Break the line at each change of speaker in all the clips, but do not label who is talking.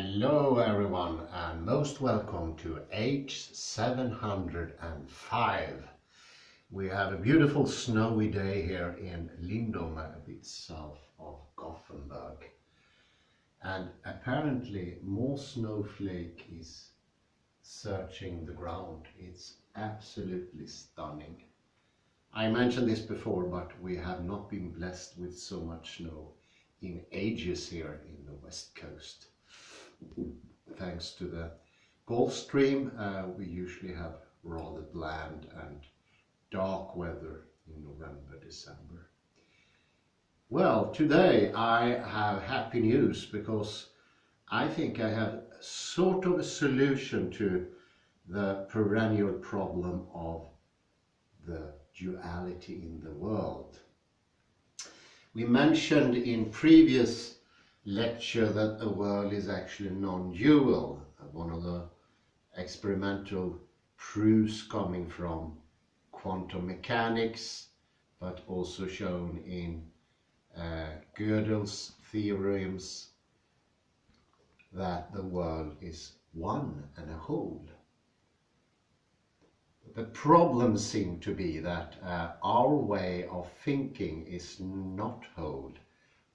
Hello everyone and most welcome to H705. We have a beautiful snowy day here in Lindom, a bit south of Gothenburg. And apparently more snowflake is searching the ground. It's absolutely stunning. I mentioned this before, but we have not been blessed with so much snow in ages here in the west coast thanks to the Gulf Stream, uh, we usually have rather bland and dark weather in November, December. Well, today I have happy news because I think I have sort of a solution to the perennial problem of the duality in the world. We mentioned in previous lecture that the world is actually non-dual. One of the experimental proofs coming from quantum mechanics, but also shown in uh, Gödel's theorems that the world is one and a whole. The problem seems to be that uh, our way of thinking is not whole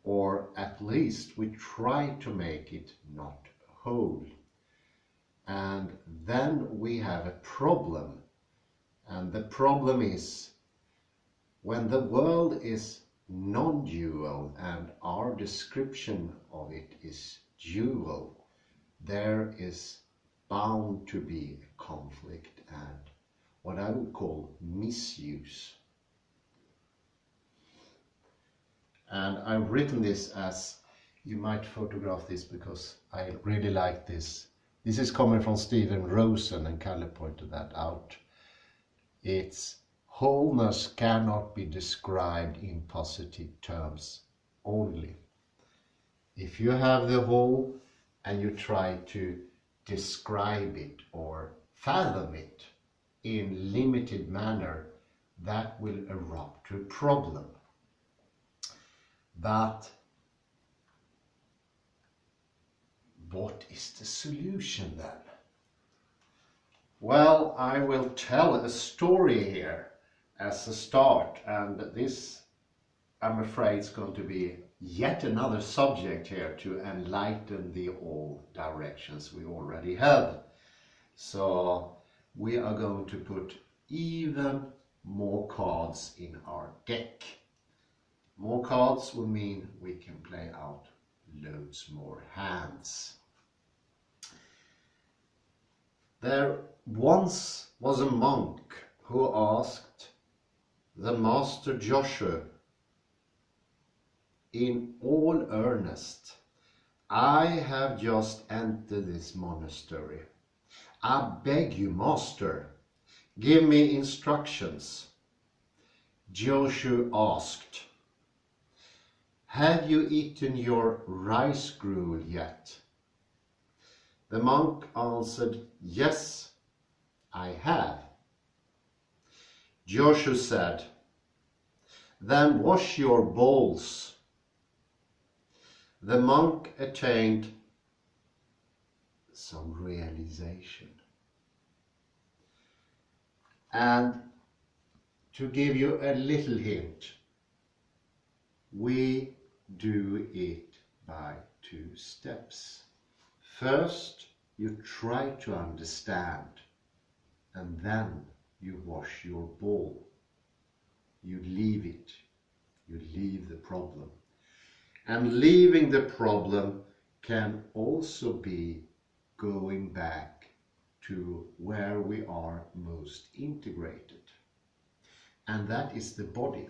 or at least we try to make it not whole. And then we have a problem. And the problem is when the world is non-dual and our description of it is dual, there is bound to be a conflict and what I would call misuse. And I've written this as you might photograph this because I really like this. This is coming from Stephen Rosen and Kalle pointed that out. It's wholeness cannot be described in positive terms only. If you have the whole and you try to describe it or fathom it in limited manner, that will erupt to a problem. But what is the solution then? Well, I will tell a story here as a start and this I'm afraid is going to be yet another subject here to enlighten the all directions we already have. So we are going to put even more cards in our deck. More cards will mean we can play out loads more hands. There once was a monk who asked the Master Joshu in all earnest, I have just entered this monastery. I beg you, Master, give me instructions. Joshu asked, have you eaten your rice gruel yet? The monk answered, Yes, I have. Joshu said, Then wash your bowls. The monk attained some realization. And to give you a little hint, we do it by two steps. First, you try to understand and then you wash your bowl. You leave it. You leave the problem. And leaving the problem can also be going back to where we are most integrated. And that is the body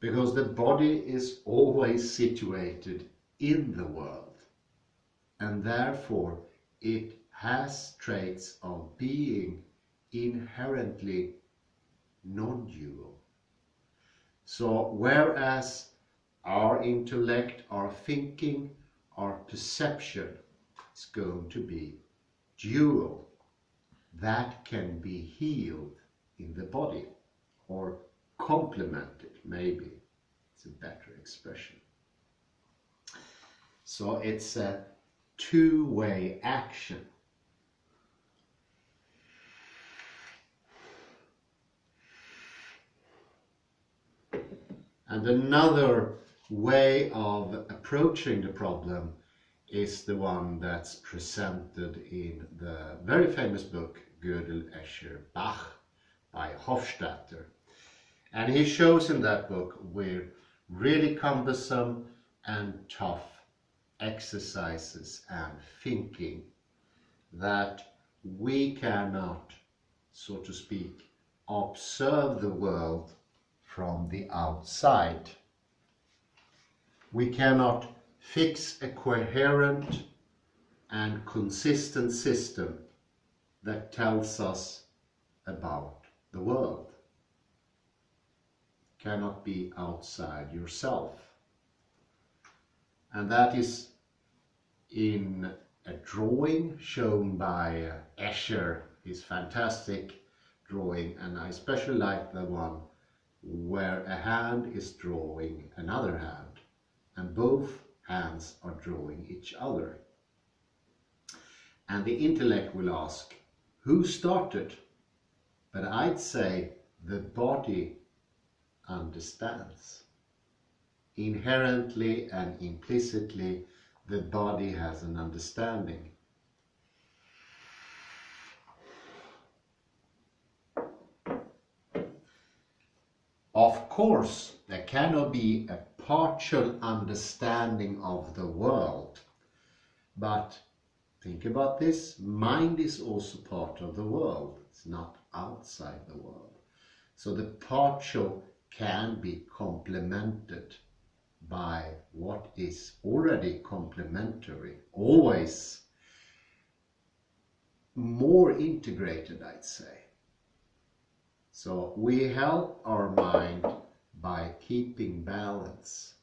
because the body is always situated in the world and therefore it has traits of being inherently non-dual. So whereas our intellect, our thinking, our perception is going to be dual, that can be healed in the body or complemented, maybe it's a better expression. So it's a two-way action. And another way of approaching the problem is the one that's presented in the very famous book Gödel, Escher, Bach by Hofstadter. And he shows in that book with really cumbersome and tough exercises and thinking that we cannot, so to speak, observe the world from the outside. We cannot fix a coherent and consistent system that tells us about the world. Cannot be outside yourself. And that is in a drawing shown by Escher, his fantastic drawing, and I especially like the one where a hand is drawing another hand, and both hands are drawing each other. And the intellect will ask, who started? But I'd say the body understands. Inherently and implicitly, the body has an understanding. Of course, there cannot be a partial understanding of the world, but think about this, mind is also part of the world, it's not outside the world. So the partial can be complemented by what is already complementary, always more integrated, I'd say. So we help our mind by keeping balance.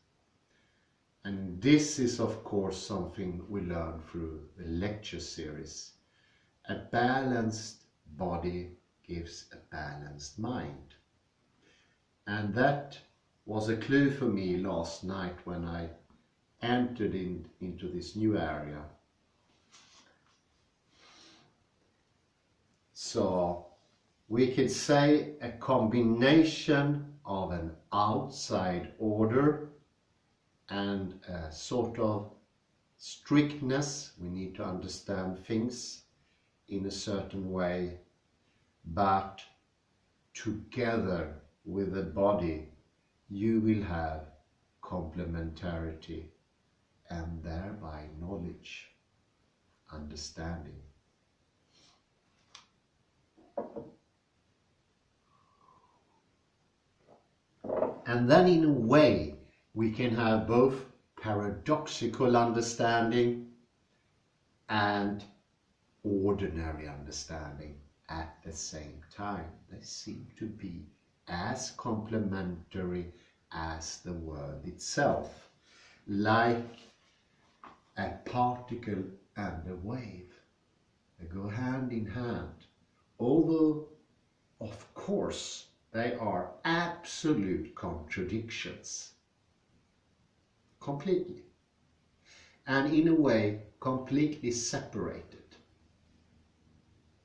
And this is of course something we learn through the lecture series. A balanced body gives a balanced mind. And that was a clue for me last night when I entered in, into this new area. So we could say a combination of an outside order and a sort of strictness. We need to understand things in a certain way, but together with the body, you will have complementarity and thereby knowledge, understanding. And then in a way, we can have both paradoxical understanding and ordinary understanding at the same time. They seem to be as complementary as the world itself, like a particle and a wave. They go hand in hand, although, of course, they are absolute contradictions. Completely. And in a way, completely separated.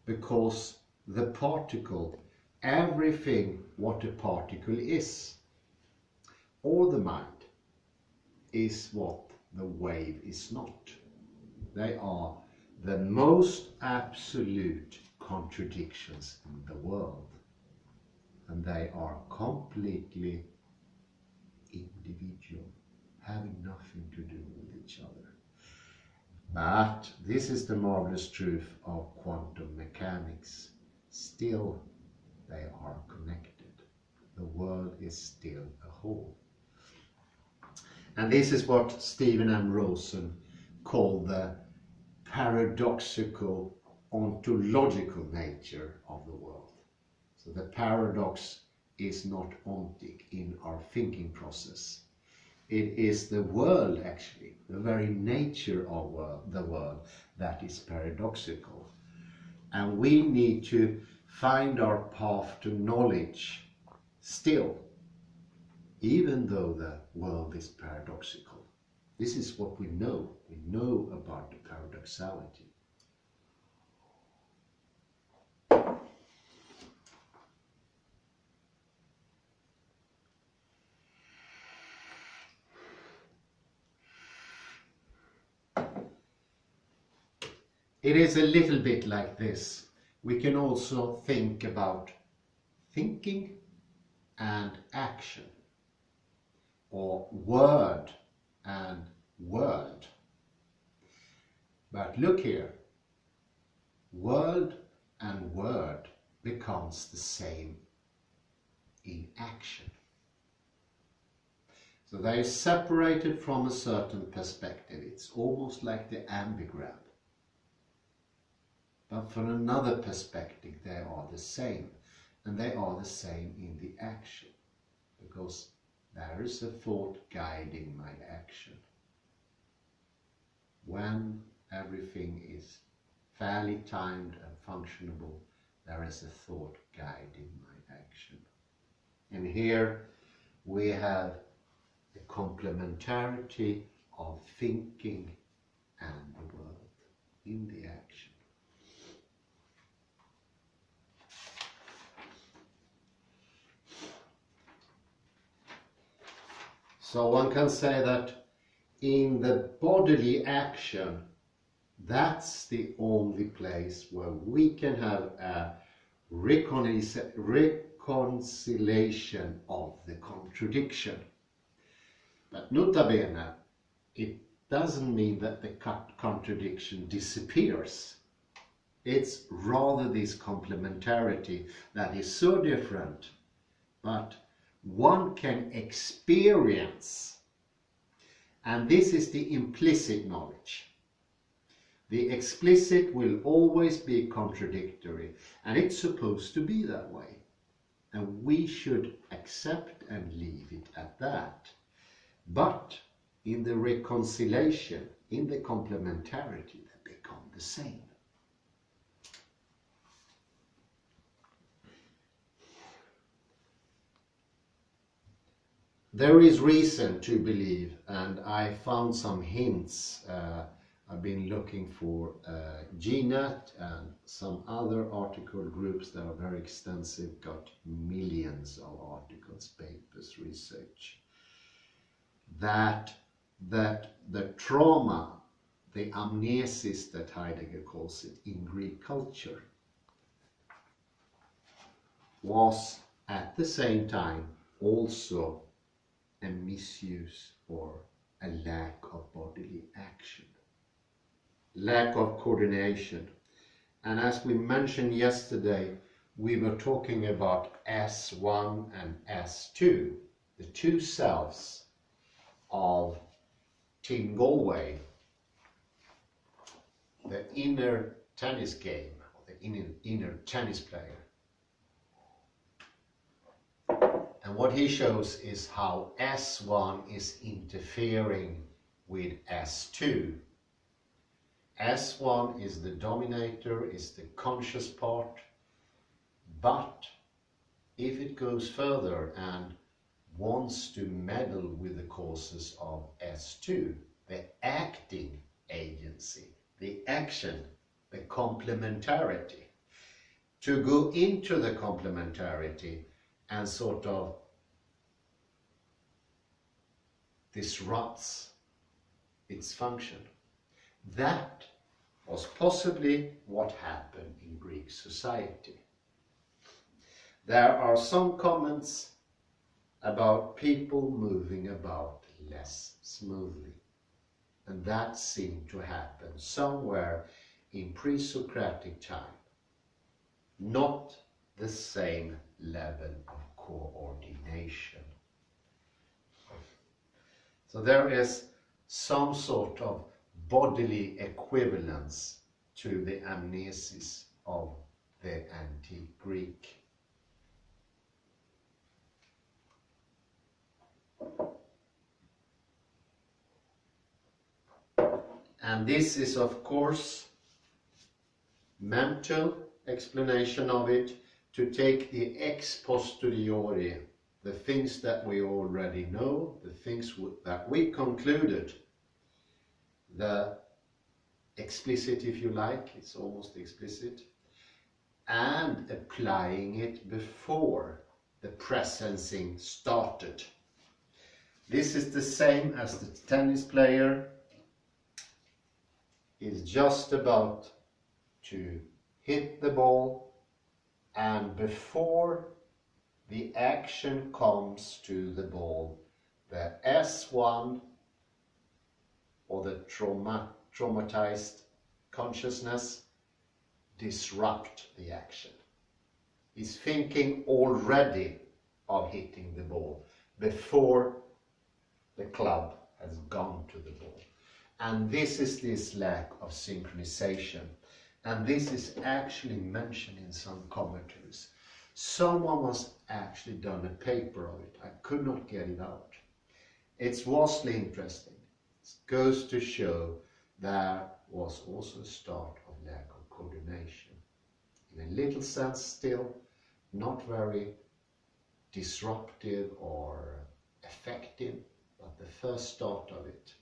Because the particle, everything what a particle is, or the mind, is what the wave is not. They are the most absolute contradictions in the world and they are completely individual, having nothing to do with each other. But this is the marvelous truth of quantum mechanics. Still, they are connected. The world is still a whole. And this is what Stephen M. Rosen called the paradoxical ontological nature of the world. So the paradox is not ontic in our thinking process. It is the world actually, the very nature of world, the world that is paradoxical. And we need to find our path to knowledge still, even though the world is paradoxical. This is what we know. We know about the paradoxality. It is a little bit like this. We can also think about thinking and action or word and world. But look here, world and word becomes the same in action. So they are separated from a certain perspective. It's almost like the ambigram. But from another perspective, they are the same. And they are the same in the action. Because there is a thought guiding my action. When everything is fairly timed and functionable, there is a thought guiding my action. And here we have the complementarity of thinking and the world in the action. So one can say that in the bodily action, that's the only place where we can have a reconciliation of the contradiction. But nota bene, it doesn't mean that the contradiction disappears. It's rather this complementarity that is so different, but one can experience. And this is the implicit knowledge. The explicit will always be contradictory, and it's supposed to be that way. And we should accept and leave it at that. But in the reconciliation, in the complementarity, they become the same. There is reason to believe, and I found some hints. Uh, I've been looking for uh, GNet and some other article groups that are very extensive, got millions of articles, papers, research. That, that the trauma, the amnesis that Heidegger calls it in Greek culture, was at the same time also a misuse or a lack of bodily action, lack of coordination. And as we mentioned yesterday, we were talking about S1 and S2, the two selves of Tim Gallwey, the inner tennis game, the inner, inner tennis player. And what he shows is how S1 is interfering with S2. S1 is the dominator, is the conscious part, but if it goes further and wants to meddle with the causes of S2, the acting agency, the action, the complementarity, to go into the complementarity and sort of disrupts its function. That was possibly what happened in Greek society. There are some comments about people moving about less smoothly. And that seemed to happen somewhere in pre-Socratic time. Not the same level of coordination. So there is some sort of bodily equivalence to the amnesis of the antique Greek. And this is of course mental explanation of it to take the ex posteriori, the things that we already know, the things that we concluded the explicit if you like, it's almost explicit, and applying it before the presencing started. This is the same as the tennis player is just about to hit the ball and before the action comes to the ball, the S1 or the trauma, traumatized consciousness disrupt the action. He's thinking already of hitting the ball before the club has gone to the ball. And this is this lack of synchronization. And this is actually mentioned in some commentaries. Someone was actually done a paper of it. I could not get it out. It's vastly interesting. It goes to show there was also a start of lack of coordination. In a little sense still, not very disruptive or effective, but the first start of it.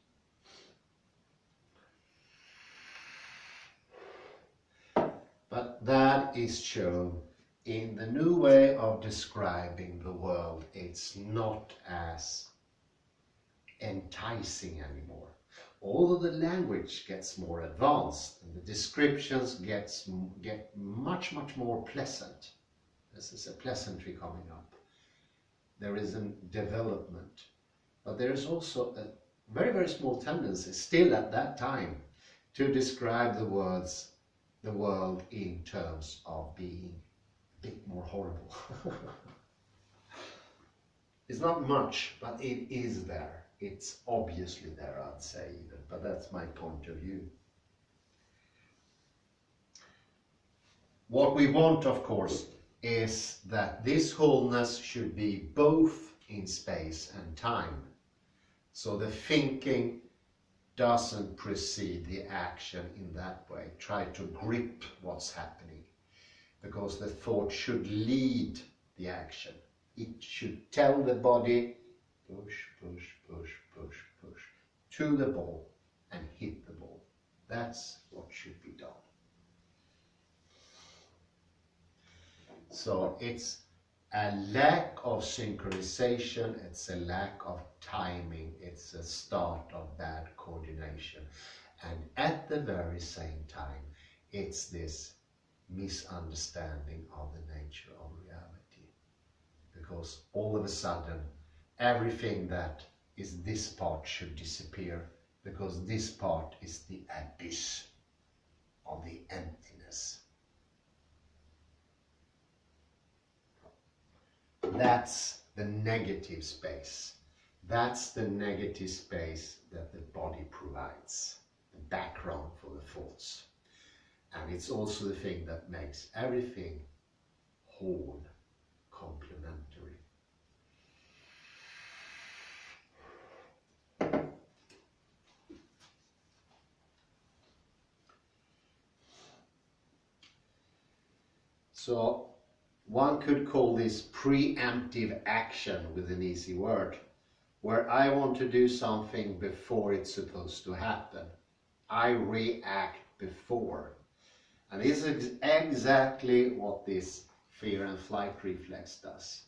But that is shown in the new way of describing the world. It's not as enticing anymore. Although the language gets more advanced and the descriptions gets get much much more pleasant. This is a pleasantry coming up. There is a development, but there is also a very very small tendency still at that time to describe the words the world in terms of being more horrible. it's not much, but it is there. It's obviously there, I'd say, even, but that's my point of view. What we want, of course, is that this wholeness should be both in space and time. So the thinking doesn't precede the action in that way. Try to grip what's happening because the thought should lead the action. It should tell the body push, push, push, push, push to the ball and hit the ball. That's what should be done. So it's a lack of synchronization, it's a lack of timing, it's a start of bad coordination. And at the very same time, it's this misunderstanding of the nature of reality. Because all of a sudden, everything that is this part should disappear because this part is the abyss of the emptiness. That's the negative space. That's the negative space that the body provides, the background for the thoughts. And it's also the thing that makes everything whole, complementary. So one could call this preemptive action with an easy word, where I want to do something before it's supposed to happen. I react before. And this is exactly what this fear and flight reflex does.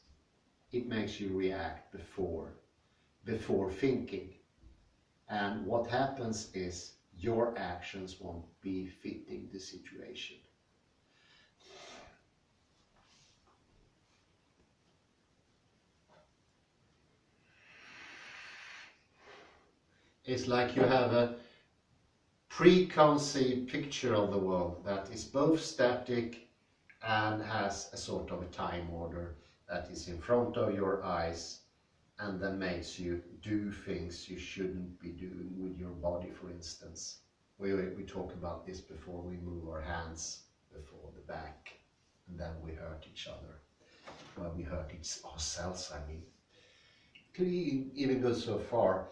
It makes you react before, before thinking. And what happens is your actions won't be fitting the situation. It's like you have a preconceived picture of the world that is both static and has a sort of a time order that is in front of your eyes and then makes you do things you shouldn't be doing with your body, for instance. We, we talk about this before we move our hands before the back and then we hurt each other. Well, we hurt ourselves, I mean. Could even go so far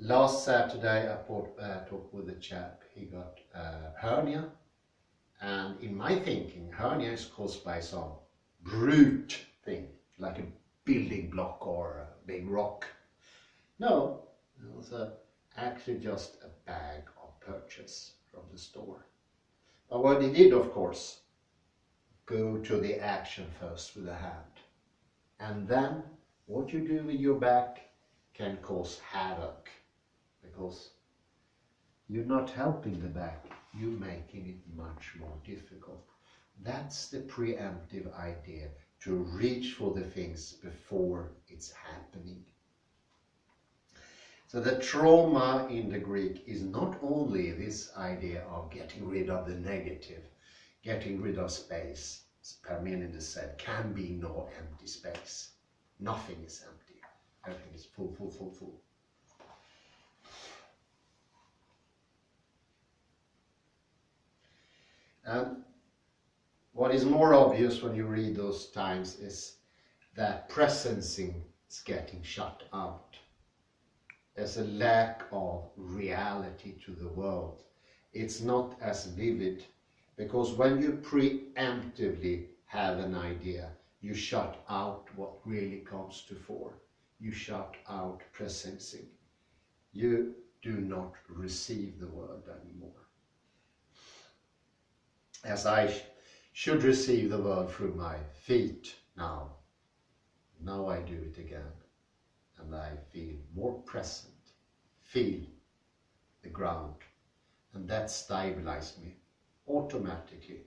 Last Saturday I uh, talked with a chap, he got uh, hernia and in my thinking hernia is caused by some brute thing like a building block or a big rock. No, it was uh, actually just a bag of purchase from the store. But what he did, of course, go to the action first with the hand. And then what you do with your back can cause havoc because you're not helping the back, you're making it much more difficult. That's the preemptive idea, to reach for the things before it's happening. So the trauma in the Greek is not only this idea of getting rid of the negative, getting rid of space. As Parmenides said, can be no empty space. Nothing is empty. Everything is full, full, full, full. And what is more obvious when you read those times is that presencing is getting shut out. There's a lack of reality to the world. It's not as vivid because when you preemptively have an idea, you shut out what really comes to fore. You shut out presencing. You do not receive the world anymore. As I sh should receive the world through my feet now, now I do it again and I feel more present, feel the ground, and that stabilizes me automatically.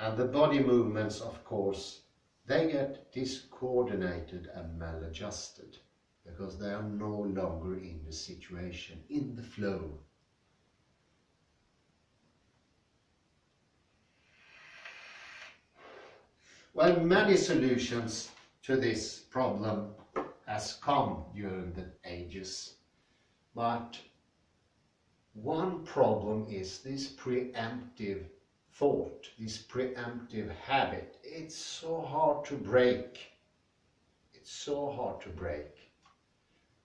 And the body movements, of course, they get discoordinated and maladjusted because they are no longer in the situation, in the flow. Well, many solutions to this problem has come during the ages, but one problem is this preemptive thought, this preemptive habit. It's so hard to break. It's so hard to break.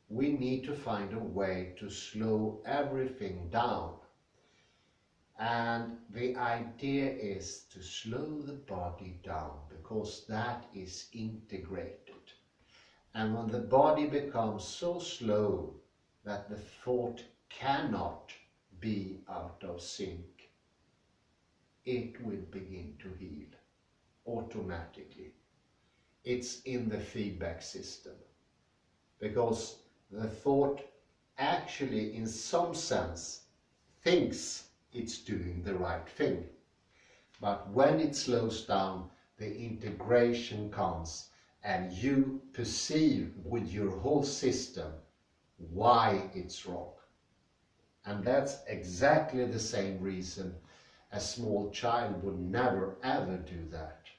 We need to find a way to slow everything down and the idea is to slow the body down because that is integrated. And when the body becomes so slow that the thought cannot be out of sync, it will begin to heal automatically. It's in the feedback system because the thought actually in some sense thinks it's doing the right thing. But when it slows down, the integration comes and you perceive with your whole system why it's wrong. And that's exactly the same reason a small child would never ever do that.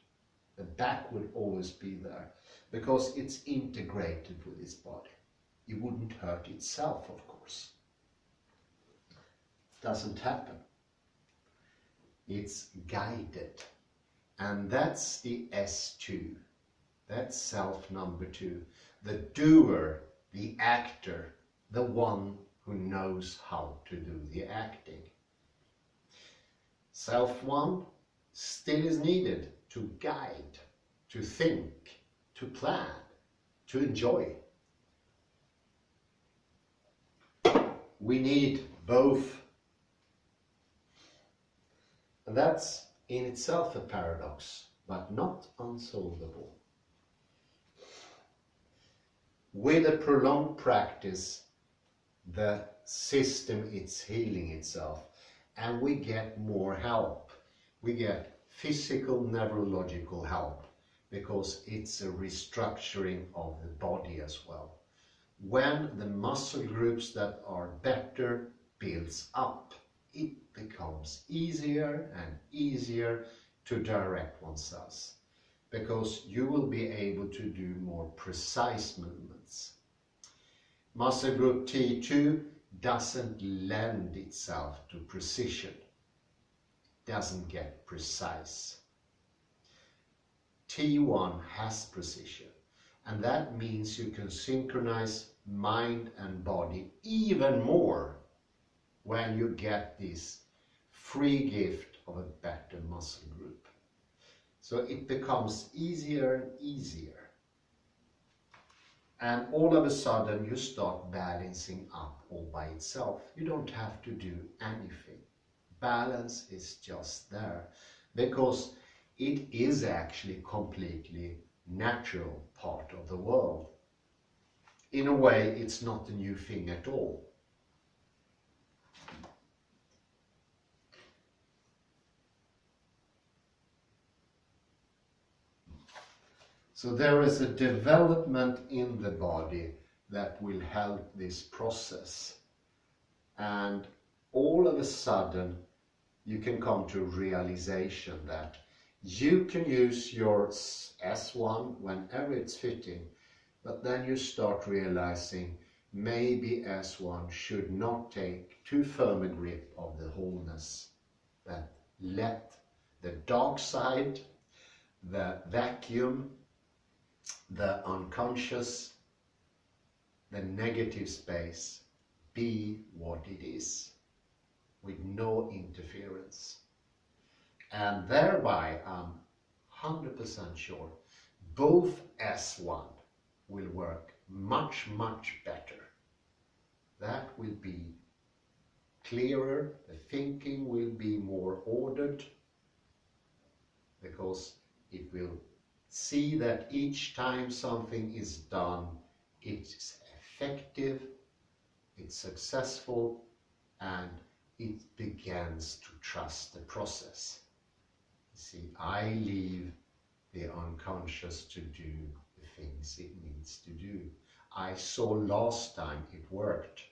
The back would always be there because it's integrated with its body. It wouldn't hurt itself, of course. Doesn't happen it's guided. And that's the S2. That's self number two. The doer, the actor, the one who knows how to do the acting. Self one still is needed to guide, to think, to plan, to enjoy. We need both and that's in itself a paradox, but not unsolvable. With a prolonged practice, the system is healing itself and we get more help. We get physical neurological help because it's a restructuring of the body as well. When the muscle groups that are better builds up, it becomes easier and easier to direct oneself because you will be able to do more precise movements. Muscle group T2 doesn't lend itself to precision. Doesn't get precise. T1 has precision and that means you can synchronize mind and body even more when you get this free gift of a better muscle group. So it becomes easier and easier. and all of a sudden you start balancing up all by itself. You don't have to do anything. Balance is just there because it is actually completely natural part of the world. In a way, it's not a new thing at all. So there is a development in the body that will help this process. And all of a sudden, you can come to realization that you can use your S1 whenever it's fitting, but then you start realizing maybe S1 should not take too firm a grip of the wholeness, that let the dark side, the vacuum, the unconscious, the negative space be what it is with no interference. And thereby I'm 100% sure both S1 will work much, much better. That will be clearer, the thinking will be more ordered because it will see that each time something is done, it's effective, it's successful, and it begins to trust the process. See, I leave the unconscious to do the things it needs to do. I saw last time it worked.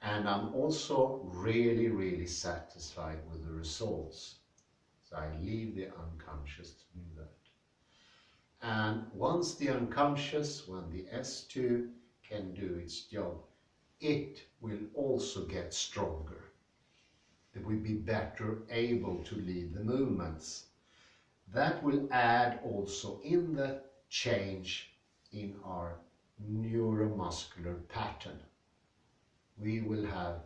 And I'm also really, really satisfied with the results. So I leave the unconscious to do that. And once the unconscious, when the S2 can do its job, it will also get stronger. It will be better able to lead the movements. That will add also in the change in our neuromuscular pattern. We will have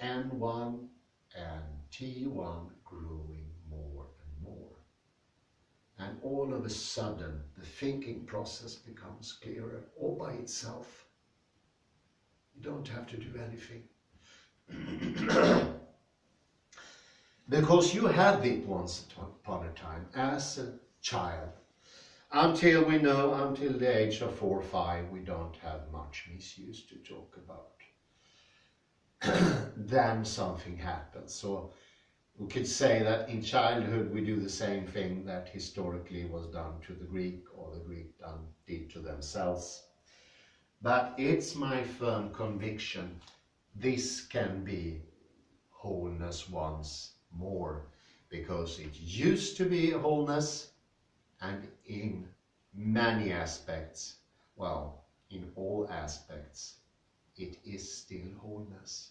N1 and T1 growing more and more and all of a sudden the thinking process becomes clearer all by itself. You don't have to do anything. because you had it once upon a time as a child. Until we know, until the age of four or five, we don't have much misuse to talk about. then something happens. So we could say that in childhood we do the same thing that historically was done to the Greek or the Greek done, did to themselves. But it's my firm conviction this can be wholeness once more because it used to be wholeness and in many aspects, well, in all aspects, it is still wholeness.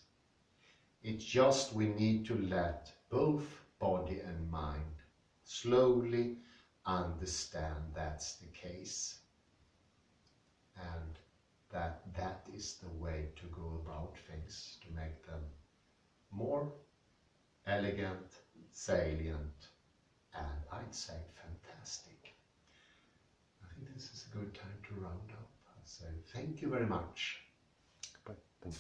It's just we need to let both body and mind slowly understand that's the case and that that is the way to go about things to make them more elegant, salient and I'd say fantastic. I think this is a good time to round up. So thank you very much.
Bye.